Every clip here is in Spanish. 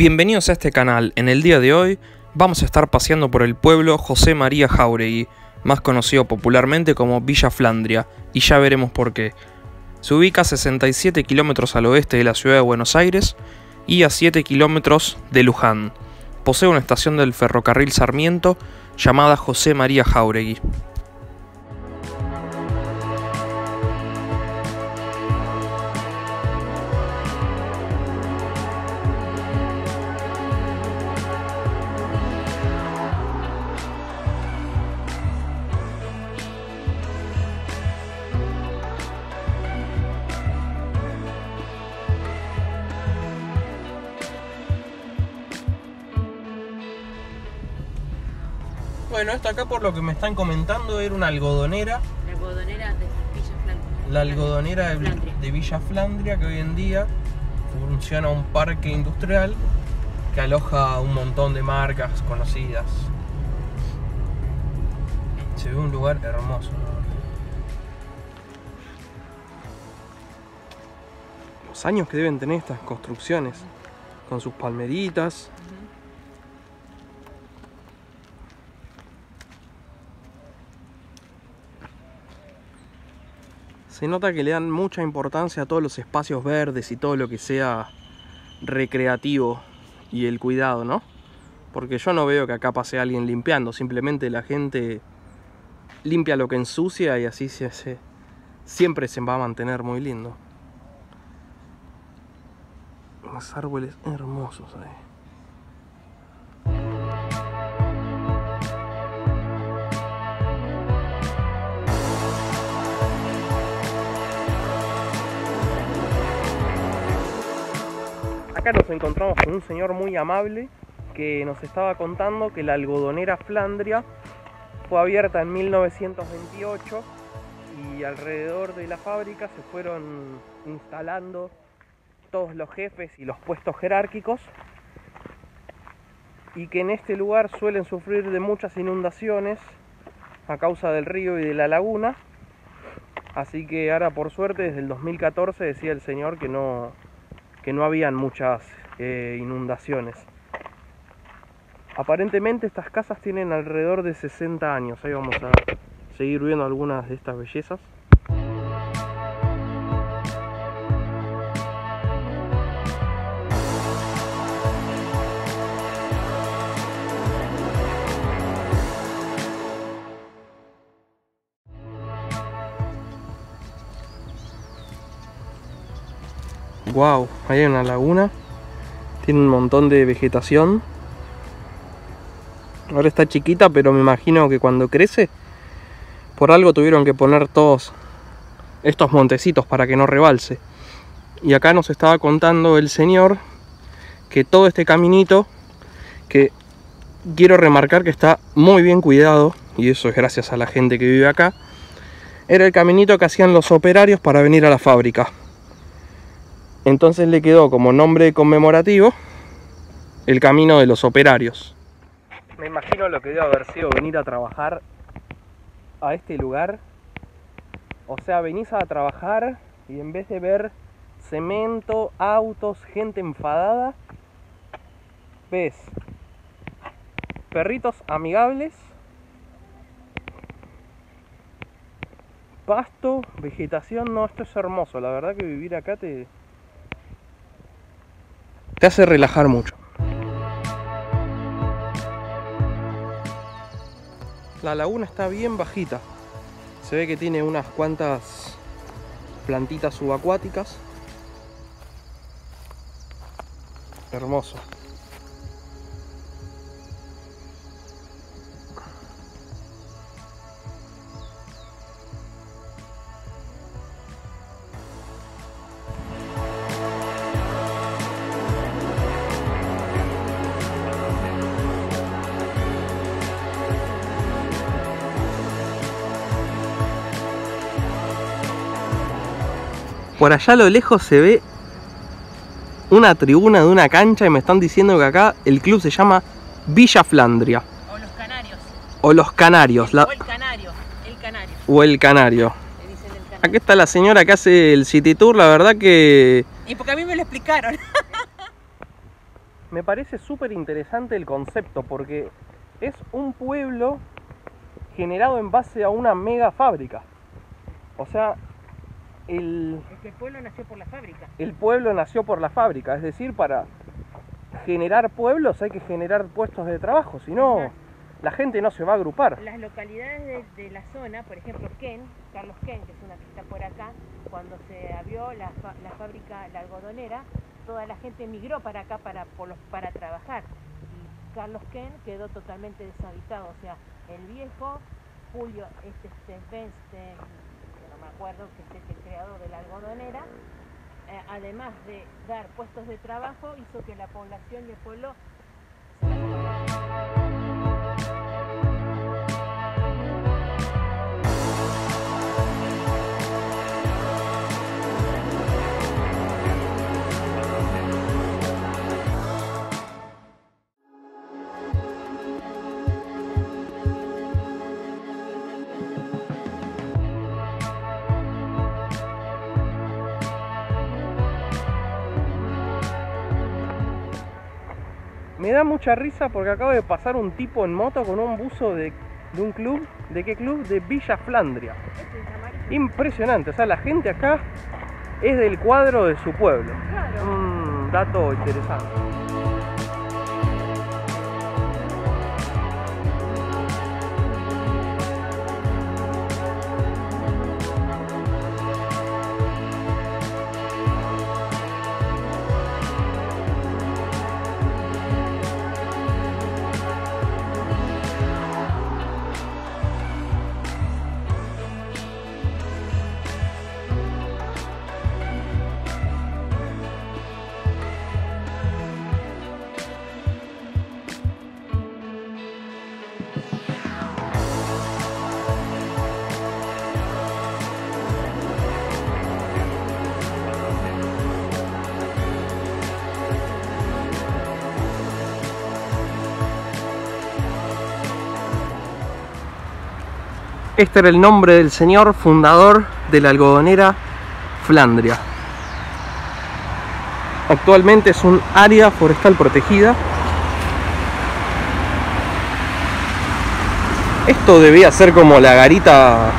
Bienvenidos a este canal. En el día de hoy vamos a estar paseando por el pueblo José María Jauregui, más conocido popularmente como Villa Flandria, y ya veremos por qué. Se ubica a 67 kilómetros al oeste de la ciudad de Buenos Aires y a 7 kilómetros de Luján. Posee una estación del ferrocarril Sarmiento llamada José María Jauregui. Bueno, esta acá por lo que me están comentando era una algodonera. La algodonera de Villa Flandria. La algodonera de, Flandria. de Villa Flandria que hoy en día funciona un parque industrial que aloja un montón de marcas conocidas. Se ve un lugar hermoso. Los años que deben tener estas construcciones, con sus palmeritas. Se nota que le dan mucha importancia a todos los espacios verdes y todo lo que sea recreativo y el cuidado, ¿no? Porque yo no veo que acá pase alguien limpiando, simplemente la gente limpia lo que ensucia y así se hace. Siempre se va a mantener muy lindo. Los árboles hermosos ahí. Nos encontramos con un señor muy amable que nos estaba contando que la algodonera Flandria fue abierta en 1928 y alrededor de la fábrica se fueron instalando todos los jefes y los puestos jerárquicos y que en este lugar suelen sufrir de muchas inundaciones a causa del río y de la laguna. Así que ahora por suerte desde el 2014 decía el señor que no, que no habían muchas eh, inundaciones. Aparentemente estas casas tienen alrededor de 60 años. Ahí vamos a seguir viendo algunas de estas bellezas. Wow, ahí hay una laguna. Tiene un montón de vegetación. Ahora está chiquita, pero me imagino que cuando crece, por algo tuvieron que poner todos estos montecitos para que no rebalse. Y acá nos estaba contando el señor que todo este caminito, que quiero remarcar que está muy bien cuidado, y eso es gracias a la gente que vive acá, era el caminito que hacían los operarios para venir a la fábrica. Entonces le quedó como nombre conmemorativo el camino de los operarios. Me imagino lo que debe haber sido venir a trabajar a este lugar. O sea, venís a trabajar y en vez de ver cemento, autos, gente enfadada, ves perritos amigables, pasto, vegetación. No, esto es hermoso. La verdad que vivir acá te, te hace relajar mucho. La laguna está bien bajita. Se ve que tiene unas cuantas plantitas subacuáticas. Hermoso. Por allá a lo lejos se ve una tribuna de una cancha y me están diciendo que acá el club se llama Villa Flandria. O los canarios. O los Canarios. la- O el canario. El canario. o el Canario. Le dicen el canario. Aquí está la señora que hace el City Tour, la verdad que Y porque a mí me lo explicaron. me parece súper interesante el concepto porque es un pueblo generado en base a una mega fábrica. O sea, el, Es que el pueblo nació por la fábrica. el pueblo nació por la fábrica, es decir, para generar pueblos hay que generar puestos de trabajo, si no, la gente no se va a agrupar. Las localidades de, de la zona, por ejemplo, Ken, Carlos Ken, que es una que está por acá, cuando se abrió la, la fábrica, la algodonera, toda la gente migró para acá para, por los- para trabajar. Y Carlos Ken quedó totalmente deshabitado. O sea, el viejo Julio este, que no me acuerdo, que es el creador de la algodonera, eh, además de dar puestos de trabajo, hizo que la población y el pueblo Me da mucha risa porque acaba de pasar un tipo en moto con un buzo de, de un club. ¿De qué club? De Villa Flandria. Impresionante, o sea, la gente acá es del cuadro de su pueblo. Claro. Dato interesante. Este era el nombre del señor fundador de la algodonera Flandria. Actualmente es un área forestal protegida. Esto debía ser como la garita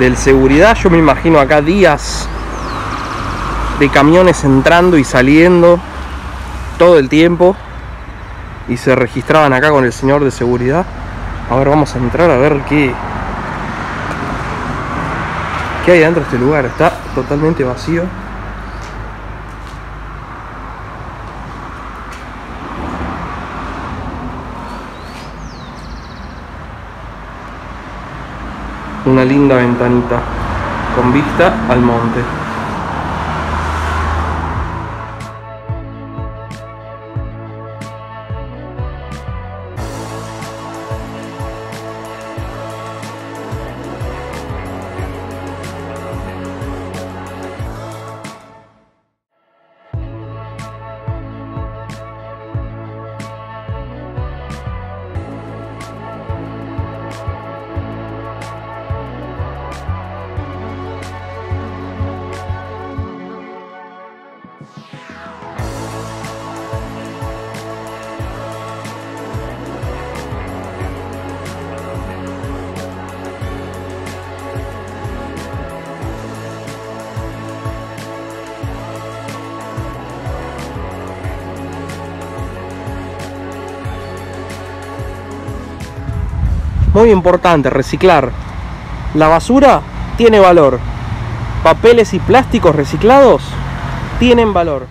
del seguridad. Yo me imagino acá días de camiones entrando y saliendo todo el tiempo. Y se registraban acá con el señor de seguridad. A ver, vamos a entrar a ver qué, ¿Qué hay dentro de este lugar? Está totalmente vacío. Una linda ventanita con vista al monte. Muy importante, reciclar. La basura tiene valor. Papeles y plásticos reciclados tienen valor.